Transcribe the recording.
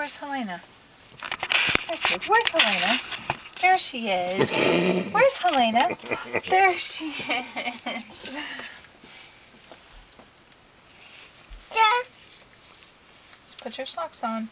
Where's Helena? There she is. Where's Helena? There she is. Where's Helena? There she is. Let's put your socks on.